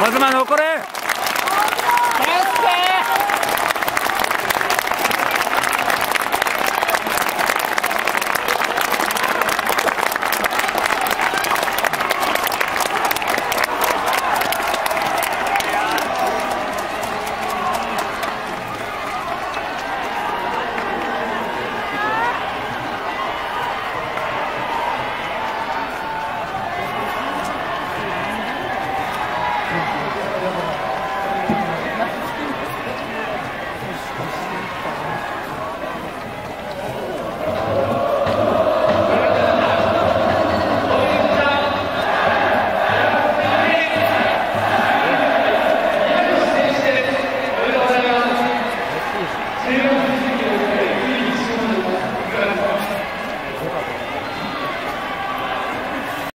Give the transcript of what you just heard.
まず残れ。